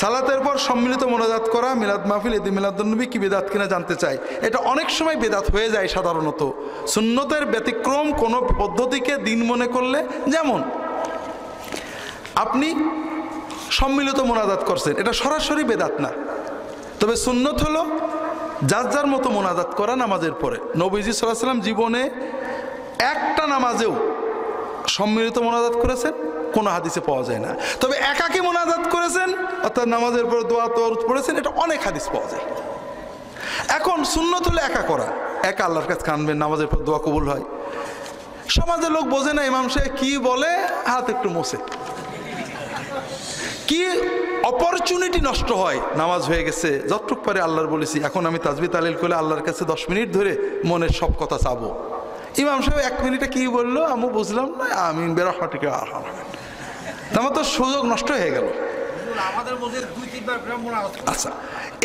সালাতের পর সম্মিলিত মোনাজাত করা, মিলাদ মাহফিল এদি মিলাদুন্নবী কি বেদাত কিনা জানতে চাই। এটা অনেক সময় বেদাত হয়ে যায় সাধারণত। সুন্নতের ব্যতিক্রম কোনো পদ্ধতিকে দিন মনে করলে, যেমন, আপনি সম্মিলিত মোনাজাত করছেন, এটা সরাসরি বেদাত না। তবে সুন্নত হলো যার যার মতো মোনাজাত করা নামাজের পরে। নবীজি সাল্লাহ সাল্লাম জীবনে একটা নামাজেও সম্মিলিত মোনাজাত করেছেন, কোনো হাদিসে পাওয়া যায় না। তবে একাকে মোনাজাত করেছেন অর্থাৎ নামাজের পর দোয়া তরুদ পড়েছেন, এটা অনেক হাদিস পাওয়া যায়। এখন সুন্নত হলে একা করা। একা আল্লাহর কাছে কানবেন, নামাজের পর দোয়া কবুল হয়। সমাজের লোক বোঝে না, ইমাম সাহেব কি বলে? হাত একটু মোছে। কি অপরচুনিটি নষ্ট হয়? নামাজ হয়ে গেছে, যতটুক পারে আল্লাহর বলেছি। এখন আমি তাজবি তালিল করে আল্লাহর কাছে দশ মিনিট ধরে মনের সব কথা চাবো। ইমাম সাহেব এক মিনিটে কি বলল? আমি বুঝলাম না আমি বেরো বেরহমাটিকে আমার তো সুযোগ নষ্ট হয়ে গেল। আচ্ছা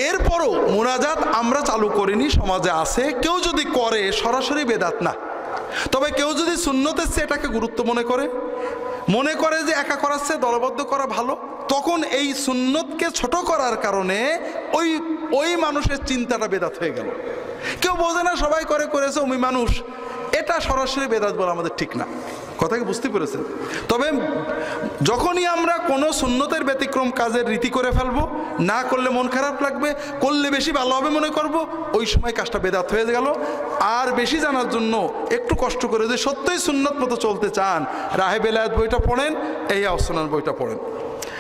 এরপরও মোনাজাত আমরা চালু করিনি, সমাজে আছে। কেউ যদি করে, সরাসরি বেদাত না। তবে কেউ যদি চেয়ে এটাকে গুরুত্ব মনে করে মনে করে যে একা করার চেয়ে দলবদ্ধ করা ভালো, তখন এই সুন্নতকে ছোট করার কারণে ওই ওই মানুষের চিন্তাটা বেদাত হয়ে গেল। কেউ বোঝে না, সবাই করে করেছে ওই মানুষ। এটা সরাসরি বেদাত বলা আমাদের ঠিক না। কথা কি বুঝতে পেরেছেন? তবে যখনই আমরা কোনো সুন্নতের ব্যতিক্রম কাজের রীতি করে ফেলব, না করলে মন খারাপ লাগবে, করলে বেশি ভালো হবে মনে করব, ওই সময় কাজটা বেদাত হয়ে গেল। আর বেশি জানার জন্য একটু কষ্ট করে যে সত্যই সুন্নত মতো চলতে চান, রাহে বেলায়েত বইটা পড়েন, এই আসনার বইটা পড়েন।